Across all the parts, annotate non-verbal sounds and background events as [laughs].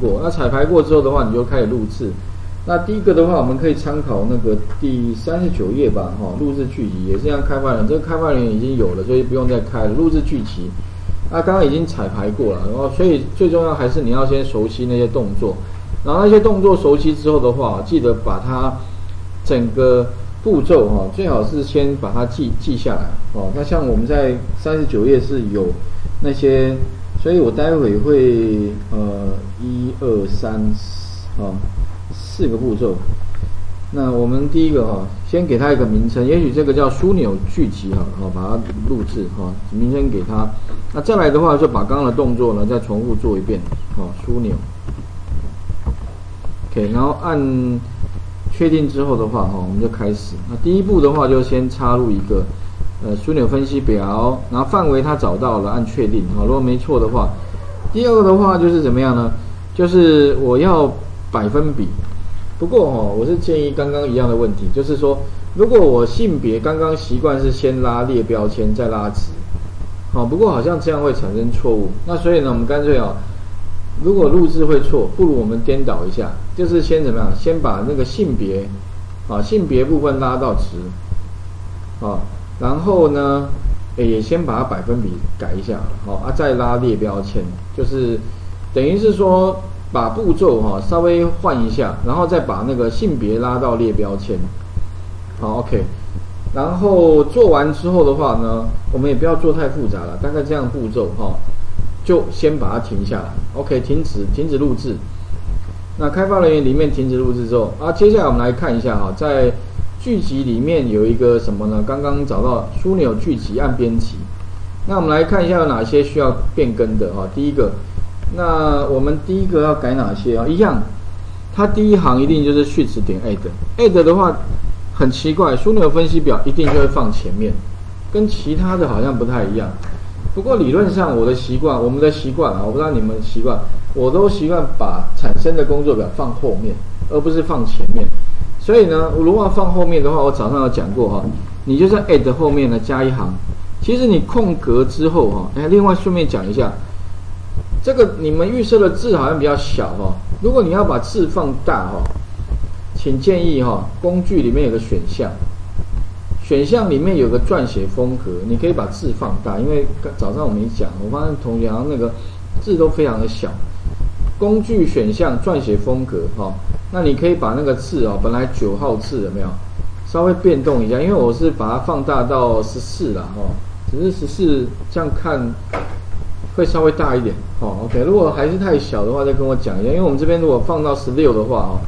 过。那彩排过之后的话，你就开始录制。那第一个的话，我们可以参考那个第三十九页吧，哈，录制剧集也是这样开发人，这个开发人已经有了，所以不用再开了。录制剧集，那刚刚已经彩排过了，然后所以最重要还是你要先熟悉那些动作，然后那些动作熟悉之后的话，记得把它整个步骤哈，最好是先把它记记下来哦。那像我们在三十九页是有那些，所以我待会会呃一二三啊。四个步骤，那我们第一个哈，先给它一个名称，也许这个叫枢纽聚集哈，好把它录制哈，名称给它。那再来的话，就把刚刚的动作呢再重复做一遍，好枢纽。OK，然后按确定之后的话哈，我们就开始。那第一步的话，就先插入一个呃枢纽分析表，然后范围它找到了，按确定哈。如果没错的话，第二个的话就是怎么样呢？就是我要百分比。不过哈，我是建议刚刚一样的问题，就是说，如果我性别刚刚习惯是先拉列标签再拉值，好，不过好像这样会产生错误。那所以呢，我们干脆啊，如果录制会错，不如我们颠倒一下，就是先怎么样，先把那个性别，啊，性别部分拉到值，啊，然后呢，也先把它百分比改一下，好啊，再拉列标签，就是等于是说。把步骤哈稍微换一下，然后再把那个性别拉到列标签，好 OK，然后做完之后的话呢，我们也不要做太复杂了，大概这样步骤哈，就先把它停下来，OK，停止停止录制。那开发人员里面停止录制之后啊，接下来我们来看一下哈，在剧集里面有一个什么呢？刚刚找到枢纽剧集按编辑，那我们来看一下有哪些需要变更的哈，第一个。那我们第一个要改哪些啊？一样，它第一行一定就是序词点 add，add 的话很奇怪，枢纽分析表一定就会放前面，跟其他的好像不太一样。不过理论上我的习惯，我们的习惯啊，我不知道你们习惯，我都习惯把产生的工作表放后面，而不是放前面。所以呢，如果放后面的话，我早上有讲过哈，你就在 add 后面呢加一行。其实你空格之后哈，哎，另外顺便讲一下。这个你们预设的字好像比较小哈，如果你要把字放大哈，请建议哈，工具里面有个选项，选项里面有个撰写风格，你可以把字放大，因为早上我没讲，我发现同学好像那个字都非常的小。工具选项撰写风格哈，那你可以把那个字哦，本来九号字有没有，稍微变动一下，因为我是把它放大到十四了哈，只是十四这样看。会稍微大一点，好，OK。如果还是太小的话，再跟我讲一下。因为我们这边如果放到十六的话，哈，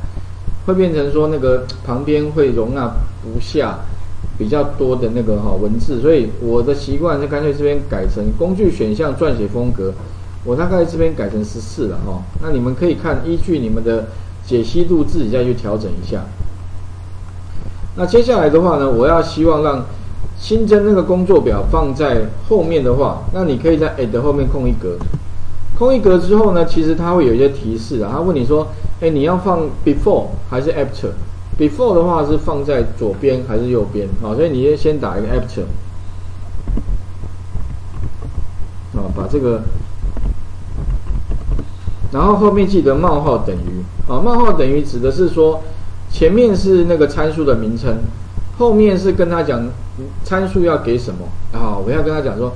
会变成说那个旁边会容纳不下比较多的那个哈文字，所以我的习惯是干脆这边改成工具选项撰写风格，我大概这边改成十四了哈。那你们可以看依据你们的解析度自己再去调整一下。那接下来的话呢，我要希望让。新增那个工作表放在后面的话，那你可以在 add 后面空一格，空一格之后呢，其实它会有一些提示啊，它问你说，哎，你要放 before 还是 after？before 的话是放在左边还是右边？好，所以你先打一个 after，啊，把这个，然后后面记得冒号等于，啊，冒号等于指的是说前面是那个参数的名称。后面是跟他讲参数要给什么啊？我要跟他讲说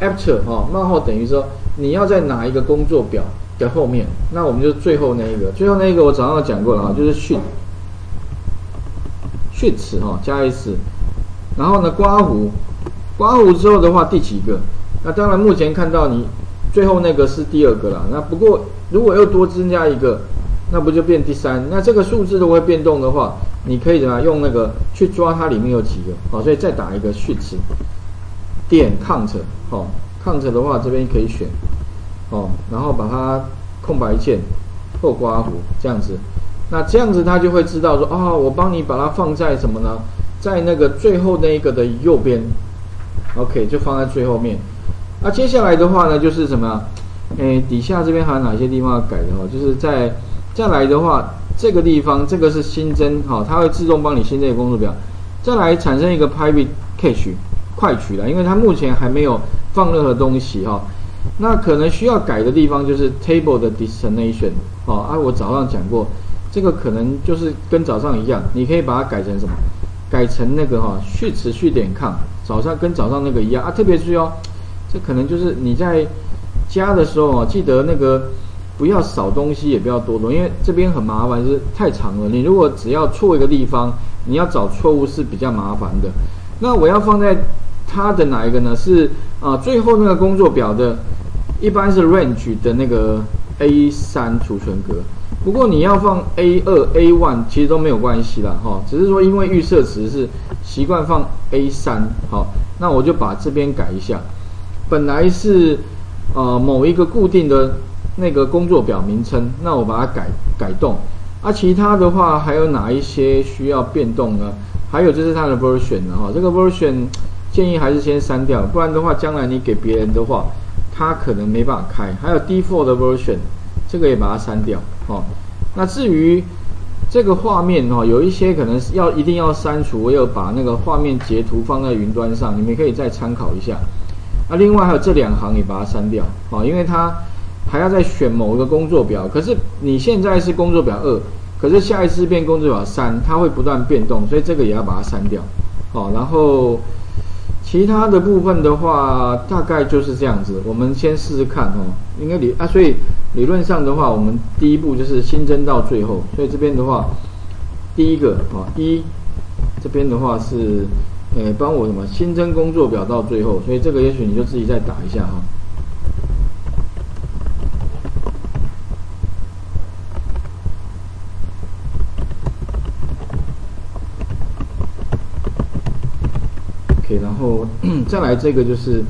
，after 哈冒号等于说你要在哪一个工作表的后面？那我们就最后那一个，最后那一个我早上讲过了啊，就是训训词哈加 s，然后呢刮胡刮胡之后的话第几个？那当然目前看到你最后那个是第二个了。那不过如果又多增加一个，那不就变第三？那这个数字都会变动的话。你可以怎么用那个去抓它里面有几个好，所以再打一个序词，点 count 好，count 的话这边可以选哦，然后把它空白键后刮弧这样子，那这样子它就会知道说啊，我帮你把它放在什么呢？在那个最后那一个的右边，OK 就放在最后面。那接下来的话呢，就是什么？诶，底下这边还有哪些地方要改的哦？就是在再来的话。这个地方，这个是新增，哈，它会自动帮你新增一个工作表，再来产生一个 private cache 快取了，因为它目前还没有放任何东西，哈。那可能需要改的地方就是 table 的 destination 哦啊，我早上讲过，这个可能就是跟早上一样，你可以把它改成什么？改成那个哈续持续点 com，早上跟早上那个一样啊，特别是哦，这可能就是你在加的时候啊，记得那个不要少东西，也不要多东，因为这边很麻烦，是太长了。你如果只要错一个地方，你要找错误是比较麻烦的。那我要放在它的哪一个呢？是啊，最后那个工作表的，一般是 range 的那个 A 三储存格。不过你要放 A 二 A one 其实都没有关系啦，哈，只是说因为预设值是习惯放 A 三，好，那我就把这边改一下。本来是呃某一个固定的那个工作表名称，那我把它改改动。啊，其他的话还有哪一些需要变动呢？还有就是它的 version 哈，这个 version 建议还是先删掉，不然的话将来你给别人的话，他可能没办法开。还有 default 的 version。这个也把它删掉，哦。那至于这个画面哦，有一些可能要一定要删除，我有把那个画面截图放在云端上，你们可以再参考一下。那另外还有这两行也把它删掉，啊，因为它还要再选某一个工作表。可是你现在是工作表二，可是下一次变工作表三，它会不断变动，所以这个也要把它删掉，好，然后。其他的部分的话，大概就是这样子。我们先试试看哦，应该理啊，所以理论上的话，我们第一步就是新增到最后。所以这边的话，第一个啊一，这边的话是，呃，帮我什么新增工作表到最后。所以这个也许你就自己再打一下哈。然后 [clears throat] 再来这个就是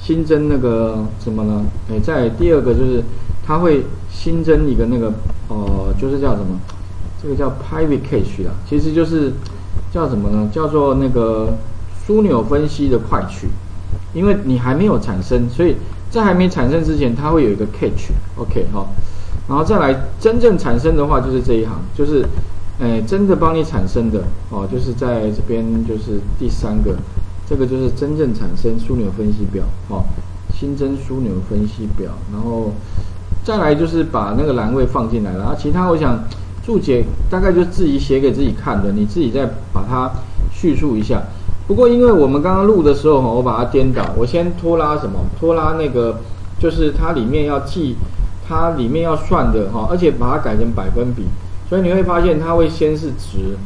新增那个什么呢？哎，在第二个就是它会新增一个那个呃，就是叫什么？这个叫 private cache 啦，其实就是叫什么呢？叫做那个枢纽分析的快取，因为你还没有产生，所以在还没产生之前，它会有一个 cache，OK 哈。然后再来真正产生的话，就是这一行，就是哎真的帮你产生的哦，就是在这边就是第三个。这个就是真正产生枢纽分析表，哦，新增枢纽分析表，然后再来就是把那个栏位放进来了。啊，其他我想注解大概就自己写给自己看的，你自己再把它叙述一下。不过因为我们刚刚录的时候哈，我把它颠倒，我先拖拉什么？拖拉那个就是它里面要记，它里面要算的哈，而且把它改成百分比，所以你会发现它会先是值，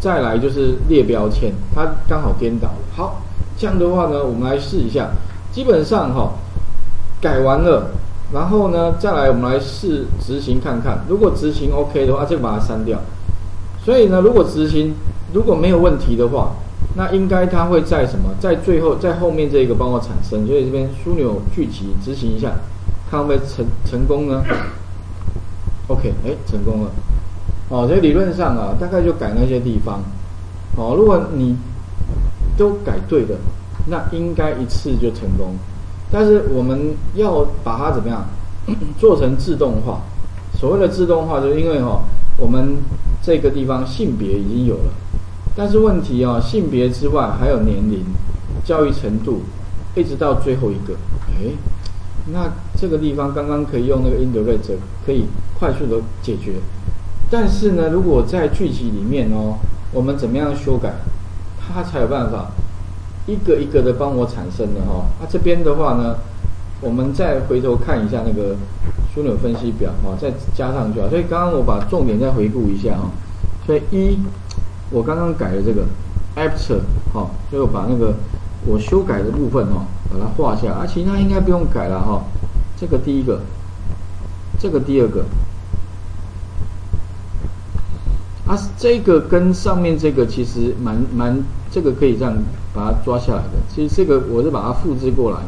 再来就是列标签，它刚好颠倒了。好。这样的话呢，我们来试一下。基本上哈，改完了，然后呢，再来我们来试执行看看。如果执行 OK 的话，就把它删掉。所以呢，如果执行如果没有问题的话，那应该它会在什么？在最后，在后面这个帮我产生。所以这边枢纽聚集执行一下，看会不会成成功呢？OK，哎，成功了。哦，所以理论上啊，大概就改那些地方。哦，如果你。都改对的，那应该一次就成功。但是我们要把它怎么样 [laughs] 做成自动化？所谓的自动化，就是因为哈，我们这个地方性别已经有了，但是问题啊，性别之外还有年龄、教育程度，一直到最后一个。哎，那这个地方刚刚可以用那个 indirect 可以快速的解决。但是呢，如果在剧集里面哦，我们怎么样修改？它才有办法一个一个的帮我产生的哈。那这边的话呢，我们再回头看一下那个枢纽分析表哈，再加上去啊。所以刚刚我把重点再回顾一下哈。所以一，我刚刚改了这个 after 哈，就把那个我修改的部分哈，把它画下。啊，其他应该不用改了哈。这个第一个，这个第二个。啊，这个跟上面这个其实蛮蛮，这个可以这样把它抓下来的。其实这个我是把它复制过来，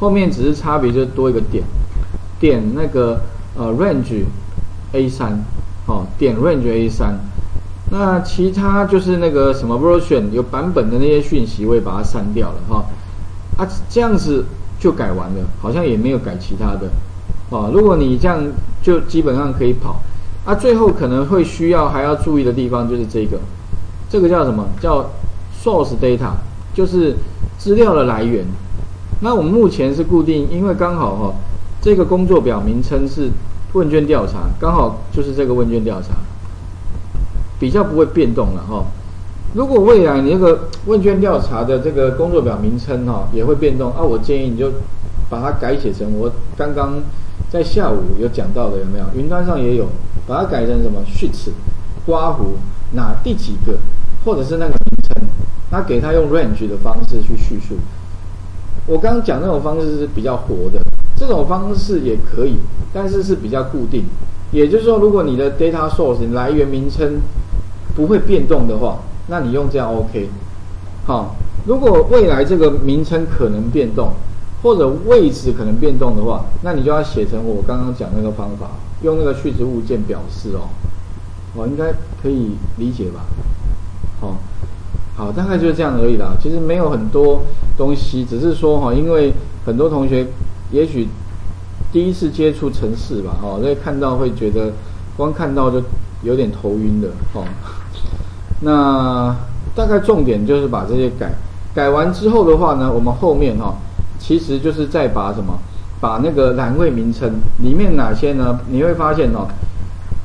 后面只是差别就多一个点，点那个呃 range A 三，哦，点 range A 三。那其他就是那个什么 version 有版本的那些讯息，我也把它删掉了哈。啊，这样子就改完了，好像也没有改其他的。哦，如果你这样就基本上可以跑。那最后可能会需要还要注意的地方就是这个，这个叫什么叫 source data，就是资料的来源。那我们目前是固定，因为刚好哈，这个工作表名称是问卷调查，刚好就是这个问卷调查，比较不会变动了哈。如果未来你那个问卷调查的这个工作表名称哈也会变动啊，我建议你就把它改写成我刚刚在下午有讲到的有没有？云端上也有，把它改成什么序次刮胡哪第几个，或者是那个名称，那给他用 range 的方式去叙述。我刚刚讲那种方式是比较活的，这种方式也可以，但是是比较固定。也就是说，如果你的 data source 来源名称不会变动的话。那你用这样 OK，好。如果未来这个名称可能变动，或者位置可能变动的话，那你就要写成我刚刚讲那个方法，用那个序值物件表示哦。我应该可以理解吧？好，好，大概就是这样而已啦。其实没有很多东西，只是说哈，因为很多同学也许第一次接触城市吧，哦，所以看到会觉得光看到就有点头晕的，哦。[laughs] 那大概重点就是把这些改改完之后的话呢，我们后面哈，其实就是再把什么，把那个栏位名称里面哪些呢？你会发现哦，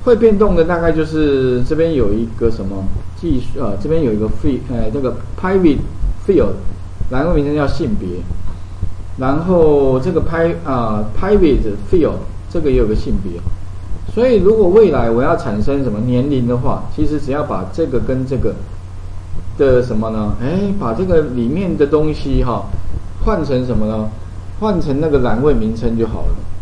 会变动的大概就是这边有一个什么技术呃，这边有一个 f e e 呃，这个 private field 栏位名称叫性别，然后这个 pi 啊 private field 这个也有个性别。所以，如果未来我要产生什么年龄的话，其实只要把这个跟这个的什么呢？哎，把这个里面的东西哈换成什么呢？换成那个栏位名称就好了。